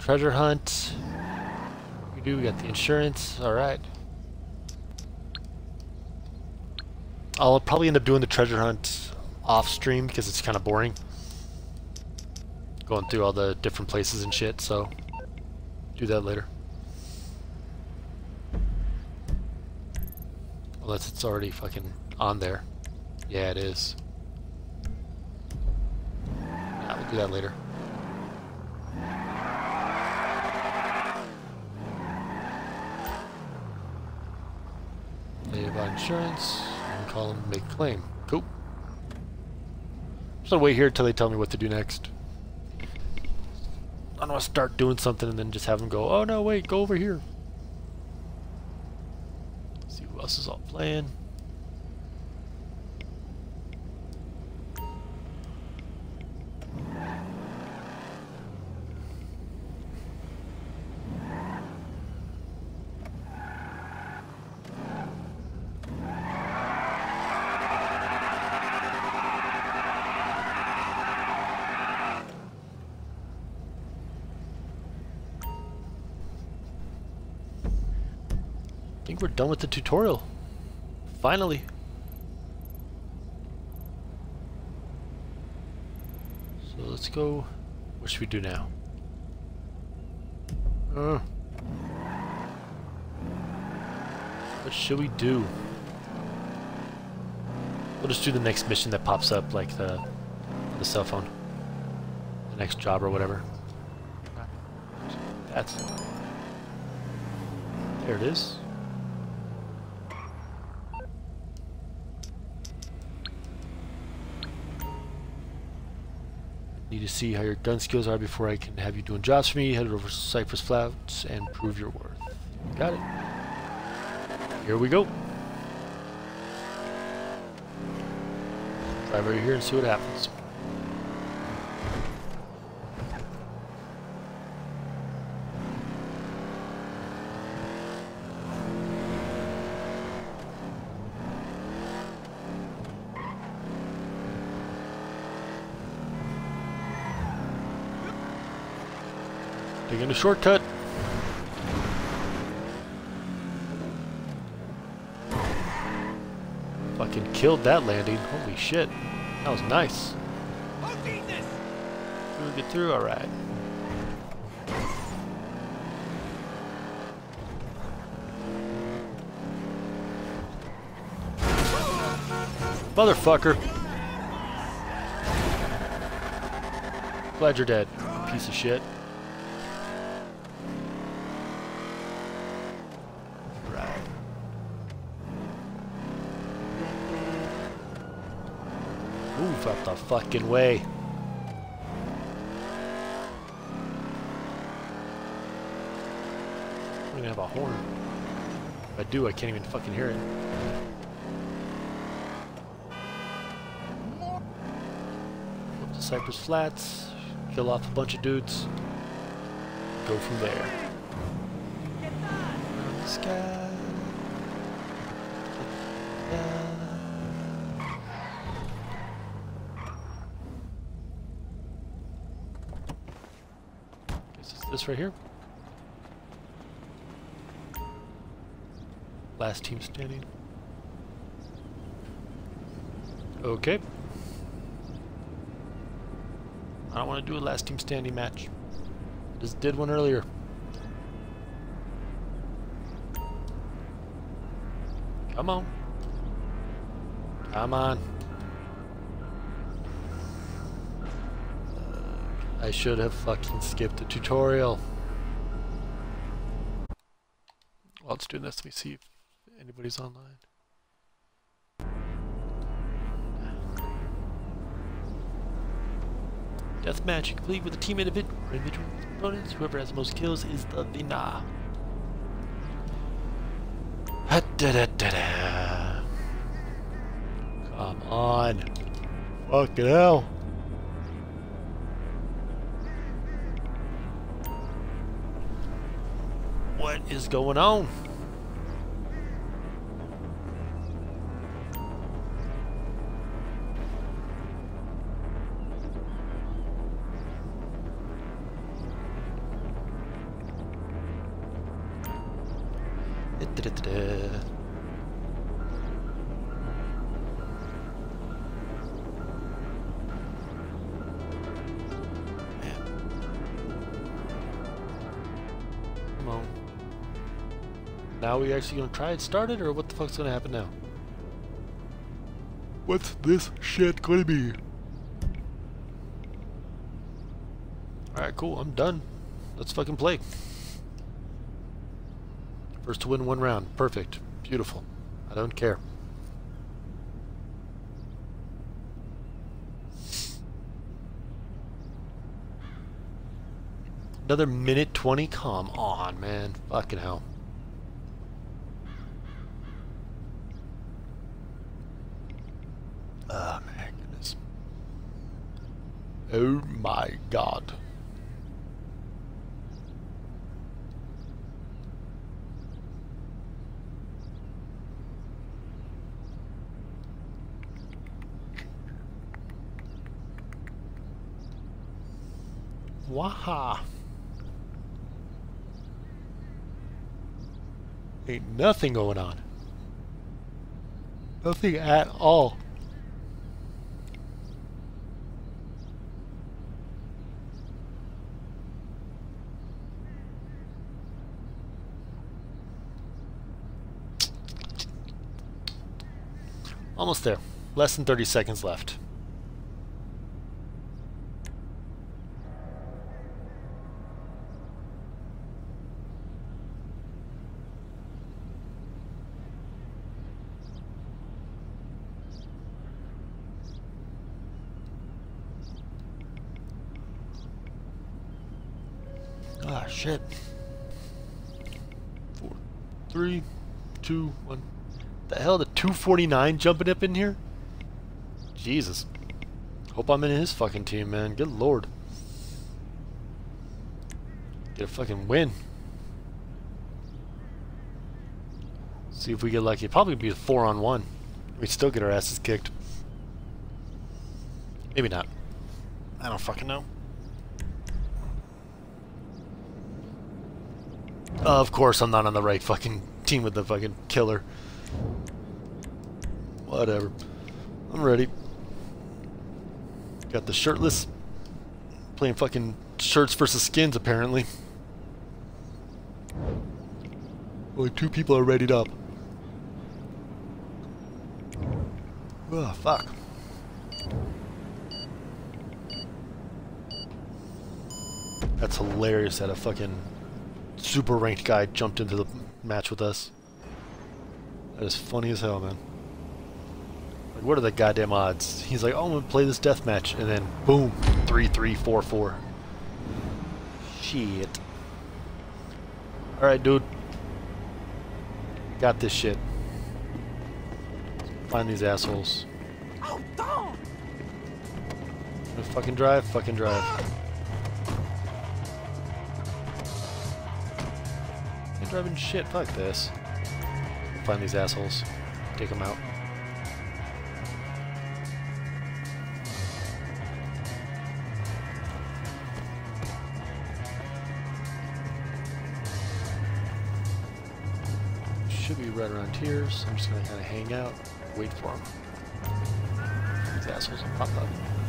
Treasure hunt. We do. We got the insurance. All right. I'll probably end up doing the treasure hunt off stream because it's kind of boring. Going through all the different places and shit, so do that later. Unless it's already fucking on there. Yeah, it is. Yeah, we'll do that later. They insurance. And call them make claim. Cool. So wait here until they tell me what to do next. I don't want to start doing something and then just have them go, oh no, wait, go over here. see who else is all playing. We're done with the tutorial. Finally. So let's go. What should we do now? Uh, what should we do? We'll just do the next mission that pops up, like the the cell phone. The next job or whatever. That's there it is. Need to see how your gun skills are before I can have you doing jobs for me. Head over to Cypress Flats and prove your worth. Got it. Here we go. Drive over here and see what happens. Taking a shortcut. Fucking killed that landing. Holy shit. That was nice. Can we get through? Alright. Motherfucker. Glad you're dead, piece of shit. Move out the fucking way. I'm gonna have a horn. If I do, I can't even fucking hear it. Up to Cypress Flats, kill off a bunch of dudes, go from there. Sky. This right here. Last team standing. Okay. I don't want to do a last team standing match. Just did one earlier. Come on. Come on. I should have fucking skipped the tutorial. While it's doing this, let me see if anybody's online. Deathmatch complete with a team individual opponents. Whoever has the most kills is the winner. Come on. Fucking hell. Is going on? Now we actually gonna try and start it, or what the fuck's gonna happen now? What's this shit gonna be? Alright, cool, I'm done. Let's fucking play. First to win one round. Perfect. Beautiful. I don't care. Another minute 20? Come on, man. Fucking hell. Oh my goodness. Oh my god. Waha. Ain't nothing going on. Nothing at all. Almost there. Less than 30 seconds left. Ah, shit. Four, three, two, one. The hell, the 249 jumping up in here? Jesus. Hope I'm in his fucking team, man. Good lord. Get a fucking win. See if we get lucky. Probably be a four on one. We still get our asses kicked. Maybe not. I don't fucking know. Uh, of course, I'm not on the right fucking team with the fucking killer. Whatever. I'm ready. Got the shirtless. Playing fucking shirts versus skins, apparently. Only two people are readied up. Oh, fuck. That's hilarious that a fucking super ranked guy jumped into the match with us. That is funny as hell, man. Like, what are the goddamn odds? He's like, oh, I'm gonna play this death match, and then boom, three, three, four, four. Shit. All right, dude. Got this shit. Find these assholes. Oh, don't! Fucking drive, fucking drive. Ain't driving shit. Fuck this. Find these assholes. Take them out. Right around here, so I'm just gonna kind of hang out, wait for them. These assholes will pop up.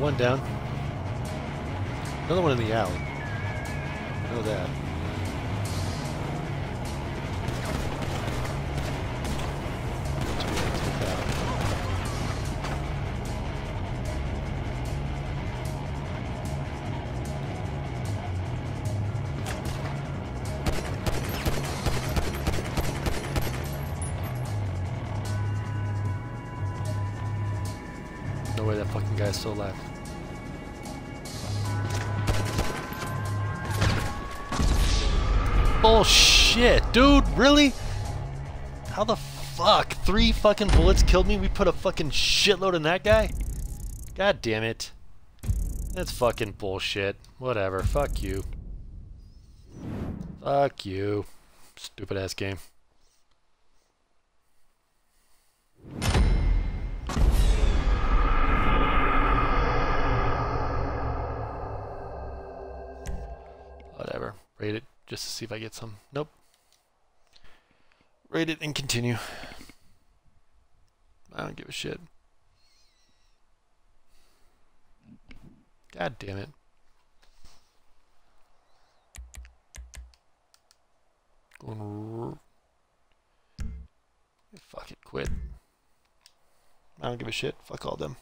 One down. Another one in the alley. Know that. No way that fucking guy's still alive. Bullshit, dude, really? How the fuck? Three fucking bullets killed me? We put a fucking shitload in that guy? God damn it. That's fucking bullshit. Whatever. Fuck you. Fuck you. Stupid ass game. Whatever. Rate it just to see if I get some. Nope. Rate it and continue. I don't give a shit. God damn it. Going. Fuck it, quit. I don't give a shit. Fuck all them.